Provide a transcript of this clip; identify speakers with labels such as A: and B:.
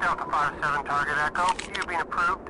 A: Delta 5-7 target Echo. You being approved.